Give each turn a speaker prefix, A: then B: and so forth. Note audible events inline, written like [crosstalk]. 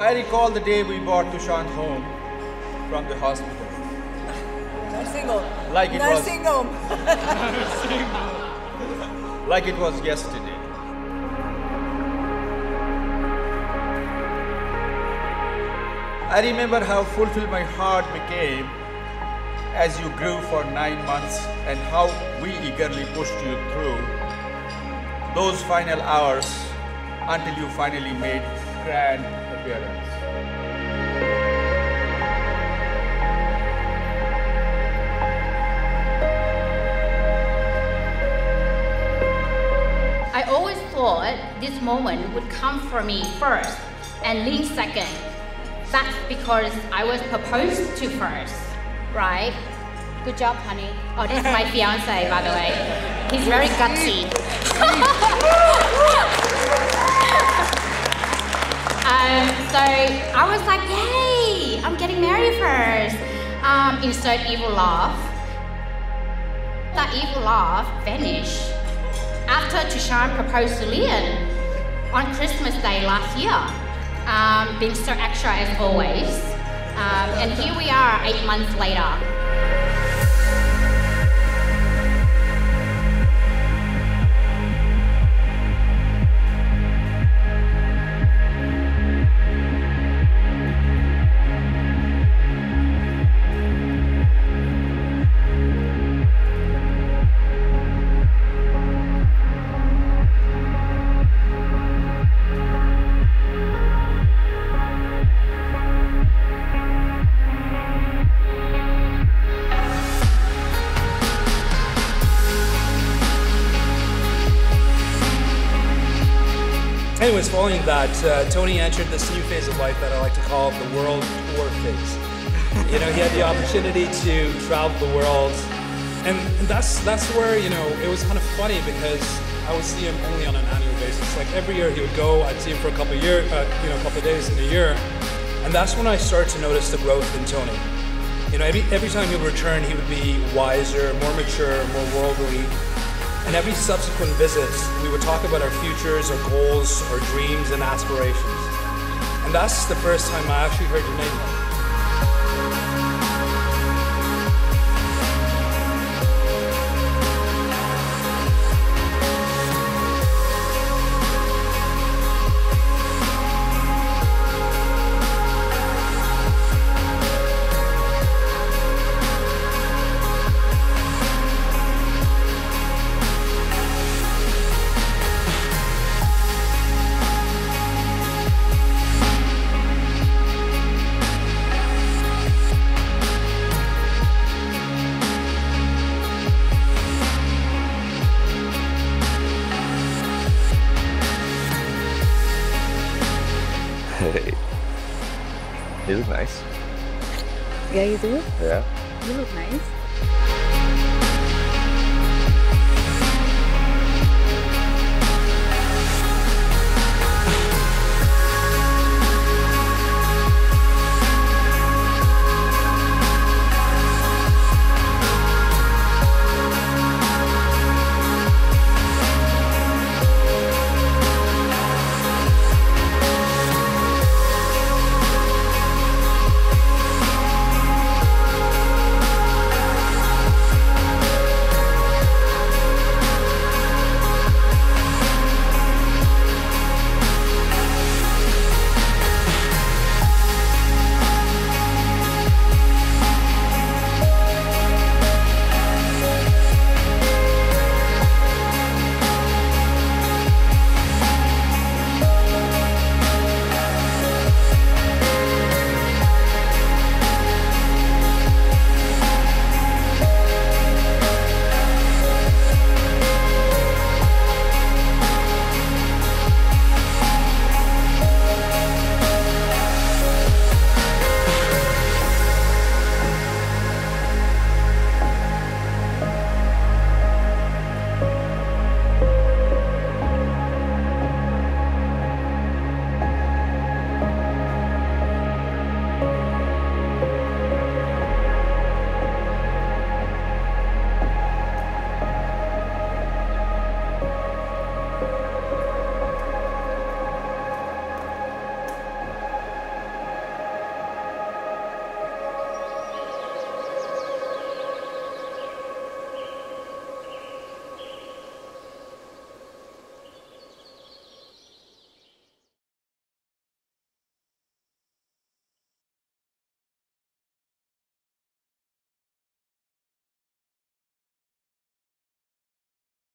A: I recall the day we brought Tushant home from the hospital.
B: Nursing home.
A: Like it was-
B: Nursing home. [laughs]
A: like it was yesterday. I remember how fulfilled my heart became as you grew for nine months and how we eagerly pushed you through those final hours until you finally made grand appearance.
C: I always thought this moment would come for me first and Lien second. That's because I was proposed to first, right? Good job, honey. Oh, this is my fiance, by the way. He's very gutsy. [laughs] so I was like, yay, I'm getting married first. Um, insert evil laugh. That evil laugh vanished after Tushant proposed to Lien on Christmas Day last year, um, being so extra as always. Um, and here we are eight months later.
D: Anyways, following that, uh, Tony entered this new phase of life that I like to call the world tour phase. You know, he had the opportunity to travel the world, and that's that's where you know it was kind of funny because I would see him only on an annual basis. Like every year he would go, I'd see him for a couple of year, uh, you know, a couple of days in a year, and that's when I started to notice the growth in Tony. You know, every every time he would return, he would be wiser, more mature, more worldly, and every subsequent visit, we would talk about our futures, our goals, our dreams, and aspirations. And that's the first time I actually heard your name.
E: Look nice.
F: Yeah, you do.
E: Yeah.
F: You look nice.